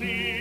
dir